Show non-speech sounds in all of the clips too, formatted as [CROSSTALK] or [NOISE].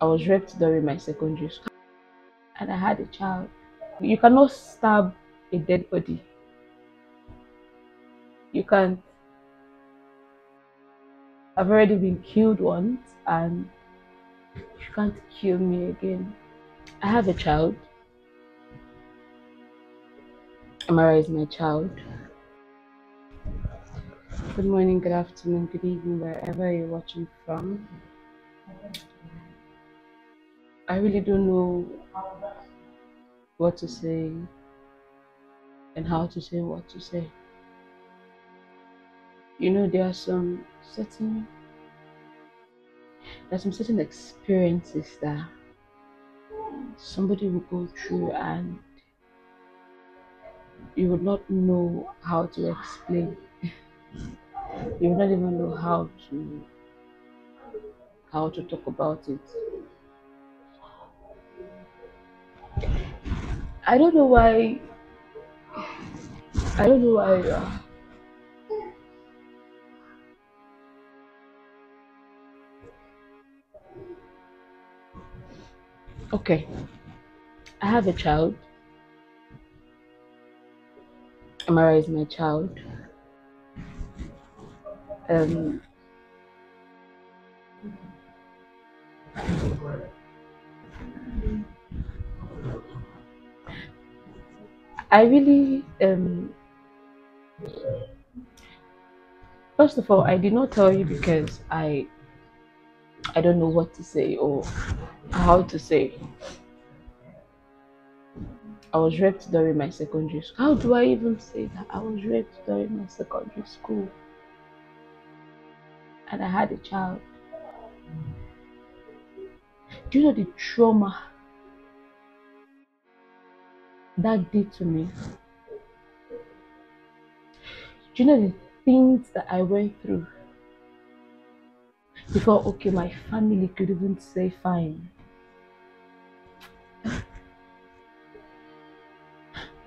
I was raped during my secondary school and I had a child. You cannot stab a dead body. You can't. I've already been killed once and you can't kill me again. I have a child. Amara is my child. Good morning, good afternoon, good evening, wherever you're watching from. I really don't know what to say and how to say what to say. You know, there are some certain there are some certain experiences that somebody will go through and you would not know how to explain. [LAUGHS] you would not even know how to how to talk about it. I don't know why. I don't know why. Uh, okay, I have a child. Amara is my child. Um, I really um first of all I did not tell you because I I don't know what to say or how to say. I was raped during my secondary school. How do I even say that? I was raped during my secondary school. And I had a child. Do you know the trauma that did to me? Do you know the things that I went through before okay my family could even say fine? [LAUGHS]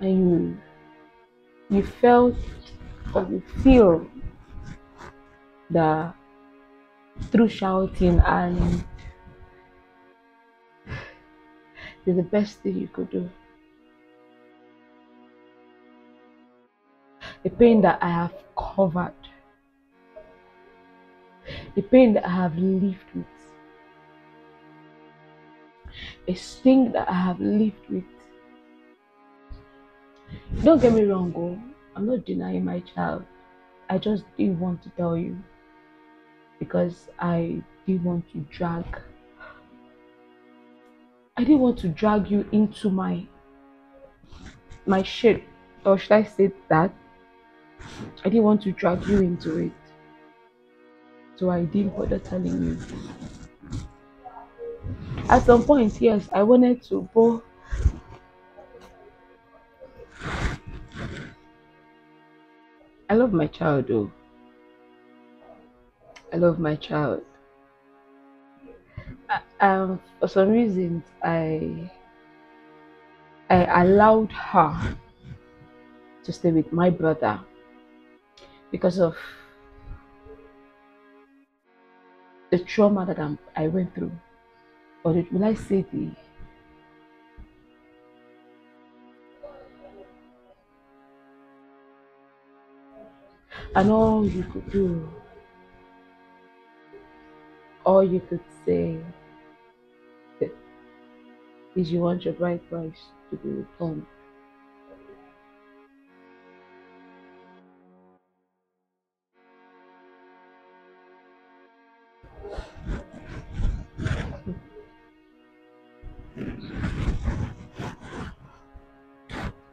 and you you felt or you feel that through shouting and [LAUGHS] it's the best thing you could do. The pain that I have covered, the pain that I have lived with, a sting that I have lived with. Don't get me wrong, oh, I'm not denying my child. I just didn't want to tell you because I didn't want to drag I didn't want to drag you into my my shit. Or should I say that? I didn't want to drag you into it. So I didn't bother telling you. At some point, yes, I wanted to, but I love my child though. I love my child. Um, for some reasons, I I allowed her to stay with my brother because of the trauma that I'm, I went through, or will I say the and all you could do, all you could say is you want your bride price to be returned.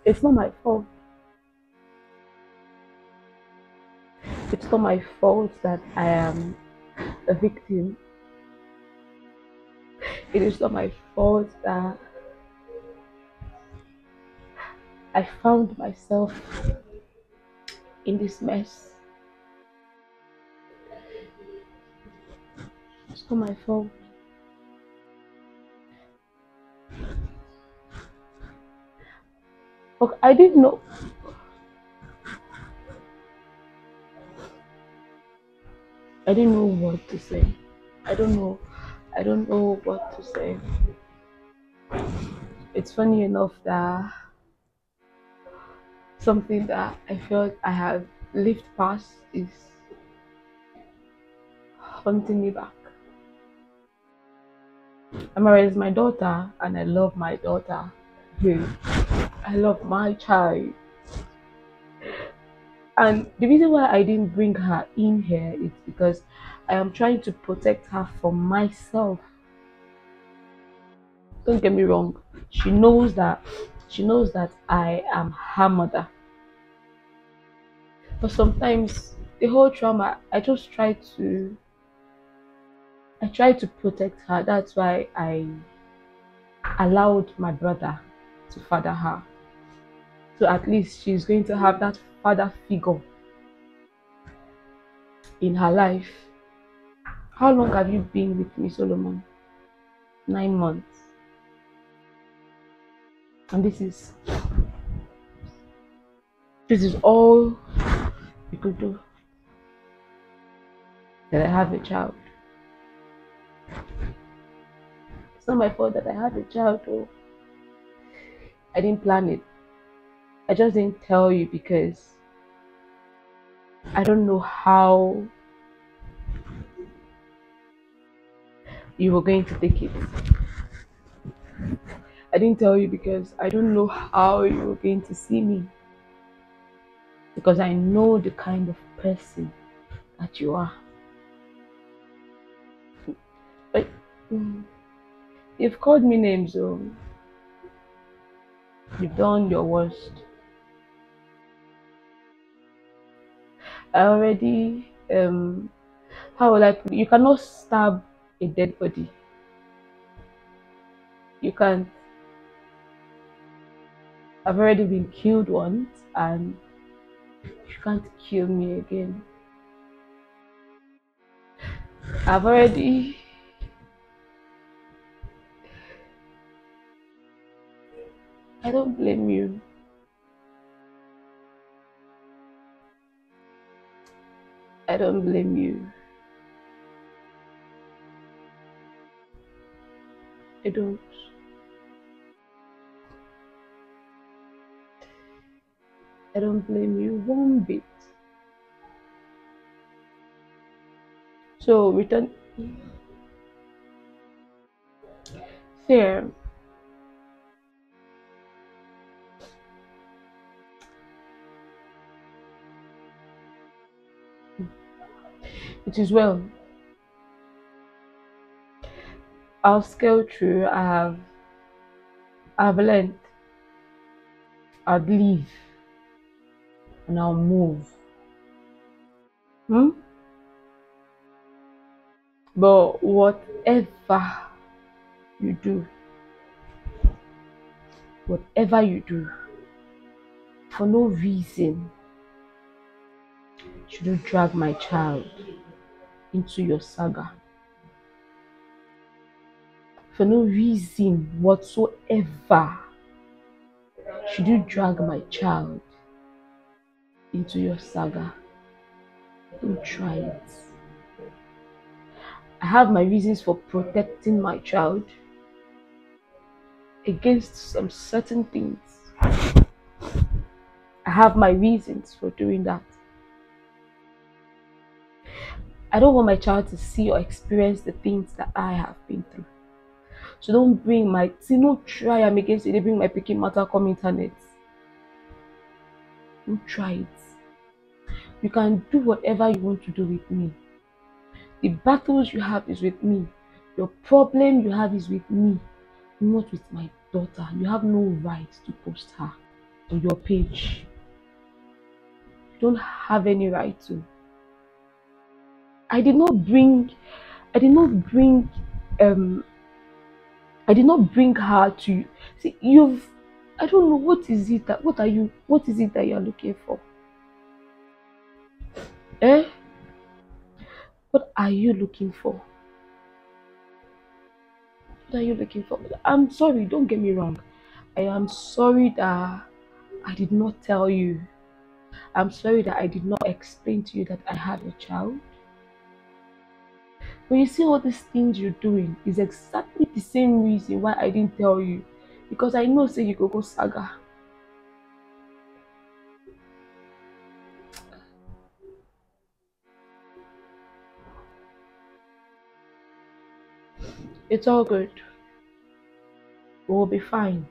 It's not my fault. It's not my fault that I am a victim. It is not my fault that I found myself in this mess. It's not my fault. Okay, I didn't know. I didn't know what to say. I don't know. I don't know what to say. It's funny enough that something that I felt I have lived past is haunting me back. Amara is my daughter, and I love my daughter. I love my child. And the reason why I didn't bring her in here is because I am trying to protect her from myself. Don't get me wrong. She knows that she knows that I am her mother. But sometimes the whole trauma I just try to I try to protect her. That's why I allowed my brother to father her. So at least she's going to have that father figure in her life. How long have you been with me, Solomon? Nine months. And this is this is all you could do. That I have a child. It's not my fault that I had a child though. I didn't plan it. I just didn't tell you because I don't know how you were going to take it. I didn't tell you because I don't know how you were going to see me. Because I know the kind of person that you are. But mm, you've called me names, though. You've done your worst. I already um how will I put it? You cannot stab a dead body. You can't. I've already been killed once and you can't kill me again. I've already I don't blame you. I don't blame you. I don't. I don't blame you one bit. So return fair. It is well. I'll scale through. I have I've learned. I'll leave and I'll move. Hmm? But whatever you do, whatever you do, for no reason, should you drag my child into your saga. For no reason whatsoever should you drag my child into your saga. Don't try it. I have my reasons for protecting my child against some certain things. I have my reasons for doing that. I don't want my child to see or experience the things that I have been through. So don't bring my see no try I'm against it. They bring my picking matter come internet. Don't try it. You can do whatever you want to do with me. The battles you have is with me. Your problem you have is with me, not with my daughter. You have no right to post her on your page. You don't have any right to. I did not bring I did not bring um I did not bring her to you. See you've I don't know what is it that what are you what is it that you're looking for? Eh? What are you looking for? What are you looking for? I'm sorry, don't get me wrong. I am sorry that I did not tell you. I'm sorry that I did not explain to you that I had a child. When you see all these things you're doing, is exactly the same reason why I didn't tell you. Because I know say you go go saga. It's all good. We'll be fine.